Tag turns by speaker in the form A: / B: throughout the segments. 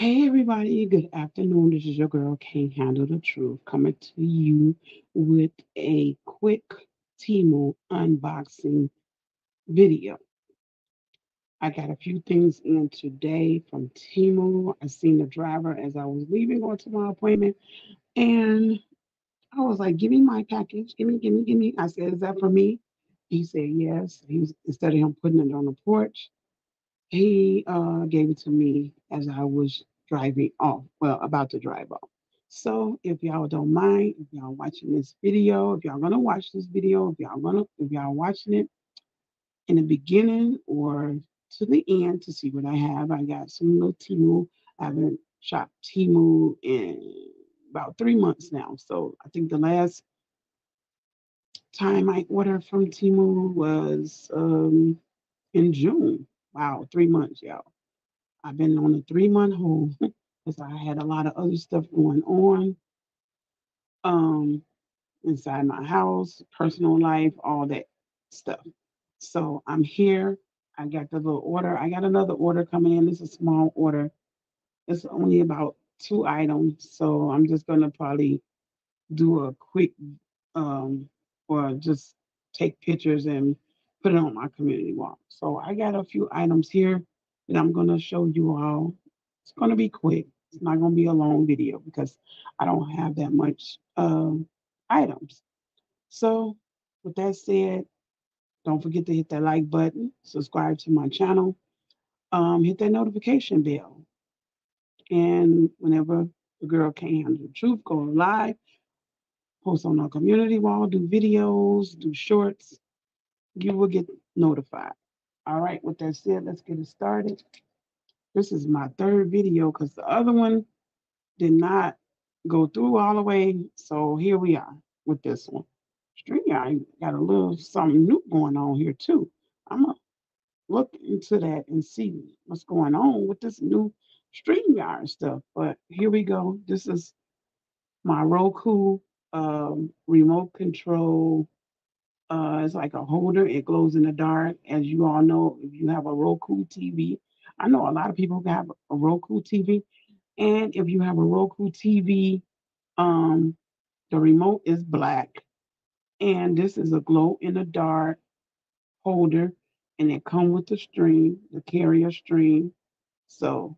A: Hey everybody, good afternoon. This is your girl Can't Handle the Truth coming to you with a quick Temu unboxing video. I got a few things in today from Temu. I seen the driver as I was leaving going to my appointment and I was like, give me my package. Give me, give me, give me. I said, is that for me? He said yes. He was instead of him putting it on the porch, he uh, gave it to me as I was driving off, well, about to drive off. So if y'all don't mind, if y'all watching this video, if y'all gonna watch this video, if y'all gonna, if y'all watching it in the beginning or to the end to see what I have, I got some little Temu. I haven't shopped Temu in about three months now. So I think the last time I ordered from Temu was um, in June. Wow, three months, y'all. I've been on a three month hold because I had a lot of other stuff going on um, inside my house, personal life, all that stuff. So I'm here. I got the little order. I got another order coming in. It's a small order. It's only about two items. So I'm just going to probably do a quick um, or just take pictures and put it on my community wall. So I got a few items here that I'm going to show you all. It's going to be quick. It's not going to be a long video because I don't have that much um, items. So with that said, don't forget to hit that like button, subscribe to my channel, um, hit that notification bell. And whenever the girl can't handle the truth, go live, post on our community wall, do videos, do shorts, you will get notified. All right, with that said, let's get it started. This is my third video because the other one did not go through all the way. So here we are with this one. StreamYard got a little something new going on here too. I'm gonna look into that and see what's going on with this new StreamYard stuff. But here we go. This is my Roku um, remote control. Uh, it's like a holder. It glows in the dark. As you all know, if you have a Roku TV, I know a lot of people have a Roku TV. And if you have a Roku TV, um, the remote is black. And this is a glow in the dark holder. And it come with the string, the carrier string. So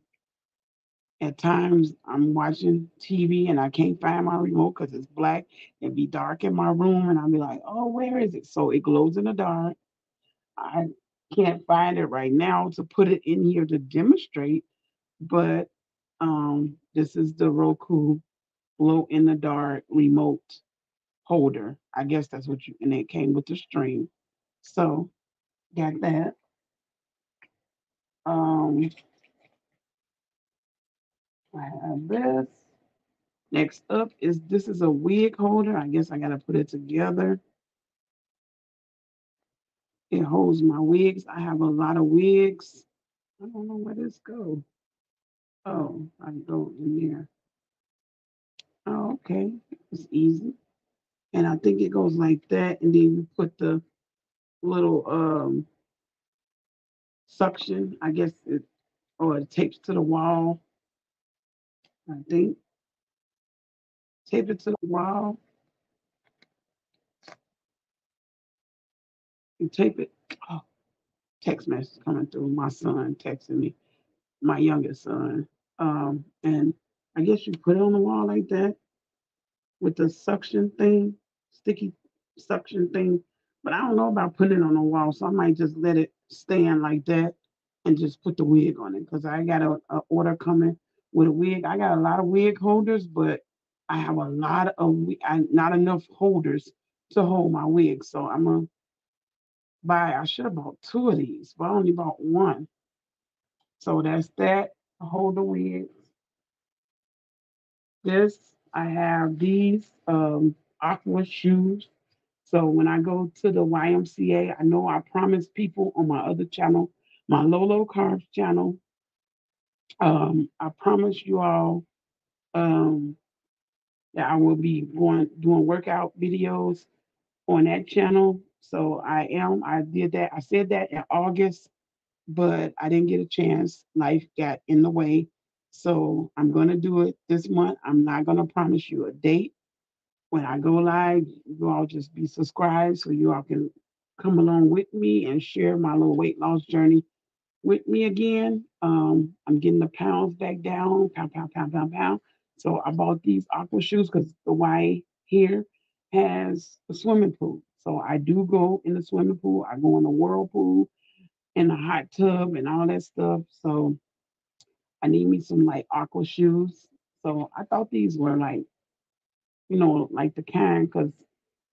A: at times I'm watching TV and I can't find my remote because it's black. It'd be dark in my room and I'll be like, oh, where is it? So it glows in the dark. I can't find it right now to put it in here to demonstrate, but um, this is the Roku glow in the dark remote holder. I guess that's what you, and it came with the string. So got that. Um, I have this. Next up is this is a wig holder. I guess I gotta put it together. It holds my wigs. I have a lot of wigs. I don't know where this goes. Oh, I go in there. Oh, okay. It's easy. And I think it goes like that. And then you put the little um suction, I guess it or it tapes to the wall. I think. Tape it to the wall. You tape it. Oh, text message coming through. My son texting me, my youngest son. Um, and I guess you put it on the wall like that with the suction thing, sticky suction thing. But I don't know about putting it on the wall, so I might just let it stand like that and just put the wig on it because I got a, a order coming with a wig. I got a lot of wig holders, but I have a lot of I, not enough holders to hold my wig. So I'm gonna buy. I should have bought two of these, but I only bought one. So that's that. Hold the wigs. This I have these um, aqua shoes. So when I go to the YMCA, I know I promised people on my other channel, my Lolo Carbs channel, um, I promise you all um, that I will be going doing workout videos on that channel. So I am. I did that. I said that in August, but I didn't get a chance. Life got in the way. So I'm gonna do it this month. I'm not gonna promise you a date. When I go live, you all just be subscribed so you all can come along with me and share my little weight loss journey with me again. Um, I'm getting the pounds back down, pound, pound, pound, pound, pound. So I bought these aqua shoes because the Y here has a swimming pool. So I do go in the swimming pool. I go in the whirlpool, in the hot tub, and all that stuff. So I need me some like aqua shoes. So I thought these were like, you know, like the kind because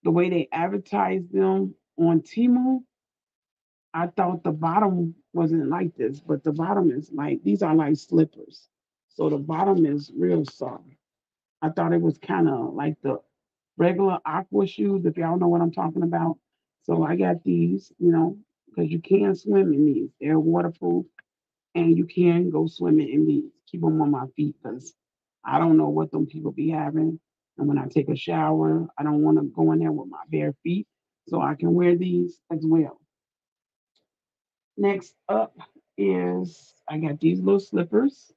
A: the way they advertise them on Temu, I thought the bottom wasn't like this, but the bottom is like these are like slippers. So the bottom is real soft. I thought it was kind of like the regular aqua shoes, if y'all know what I'm talking about. So I got these, you know, because you can swim in these. They're waterproof and you can go swimming in these. Keep them on my feet because I don't know what them people be having. And when I take a shower, I don't want to go in there with my bare feet. So I can wear these as well. Next up is I got these little slippers.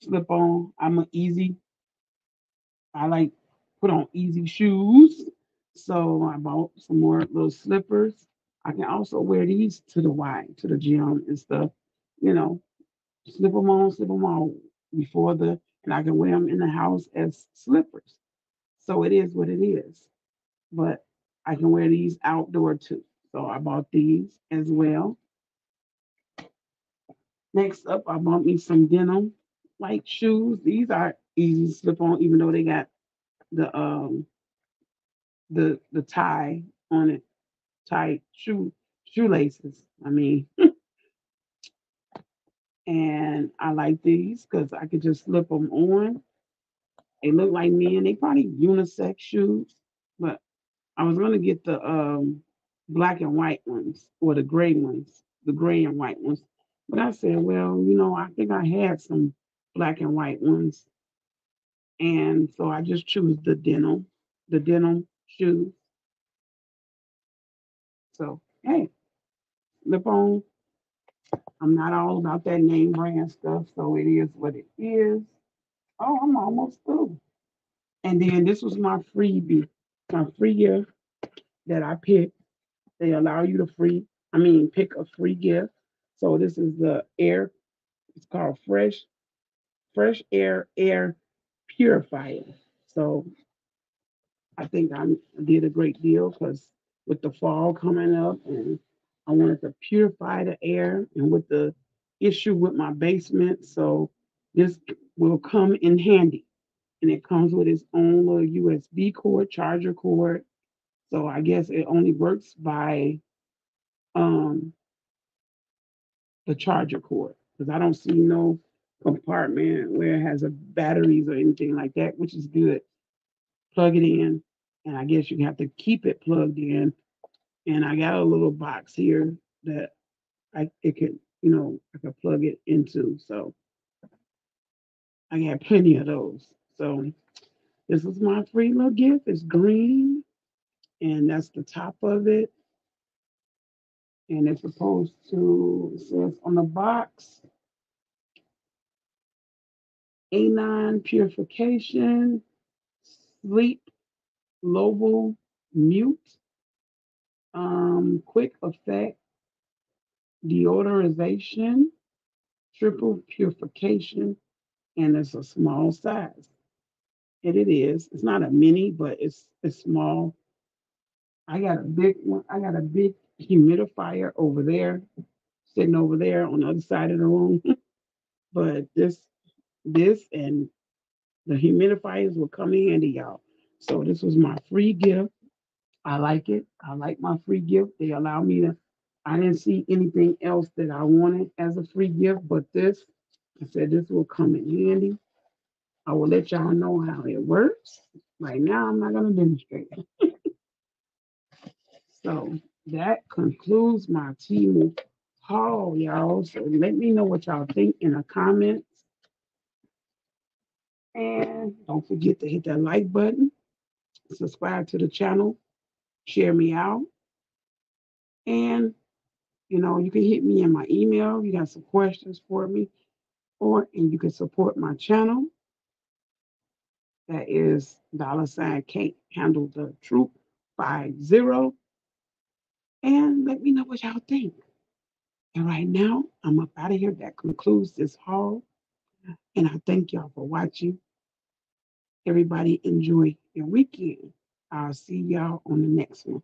A: Slip on. I'm an easy. I like put on easy shoes. So I bought some more little slippers. I can also wear these to the Y, to the gym and stuff. You know, slip them on, slip them on before the, and I can wear them in the house as slippers. So it is what it is. But I can wear these outdoor too. So I bought these as well. Next up, I bought me some denim like shoes. These are easy to slip on, even though they got the um the the tie on it, tight shoe shoelaces. I mean, and I like these because I could just slip them on. They look like men. They probably unisex shoes, but I was gonna get the um black and white ones or the gray ones, the gray and white ones. But I said, well, you know, I think I had some black and white ones. And so I just choose the denim, the denim shoes. So, hey, lip on. I'm not all about that name brand stuff, so it is what it is. Oh, I'm almost through. And then this was my freebie, my free gift that I picked. They allow you to free, I mean, pick a free gift. So this is the air, it's called Fresh, Fresh Air Air Purifier. So I think I did a great deal because with the fall coming up and I wanted to purify the air and with the issue with my basement. So this will come in handy. And it comes with its own little USB cord, charger cord. So I guess it only works by um the charger cord because I don't see no compartment where it has a batteries or anything like that, which is good. Plug it in, and I guess you have to keep it plugged in. And I got a little box here that I it could, you know, I could plug it into. So I got plenty of those. So this is my free little gift. It's green, and that's the top of it. And it's supposed to, it says on the box, A9 purification, sleep, global mute, um, quick effect, deodorization, triple purification, and it's a small size. And it is. It's not a mini, but it's it's small. I got a big one. I got a big humidifier over there, sitting over there on the other side of the room. but this, this, and the humidifiers will come in handy, y'all. So this was my free gift. I like it. I like my free gift. They allow me to. I didn't see anything else that I wanted as a free gift, but this. I said this will come in handy. I will let y'all know how it works. Right now, I'm not going to demonstrate. so that concludes my Temu haul, y'all. So let me know what y'all think in the comments. And don't forget to hit that like button, subscribe to the channel, share me out. And, you know, you can hit me in my email. If you got some questions for me. or and you can support my channel. That is dollar sign can't handle the troop five zero. And let me know what y'all think. And right now, I'm up out of here. That concludes this haul. And I thank y'all for watching. Everybody enjoy your weekend. I'll see y'all on the next one.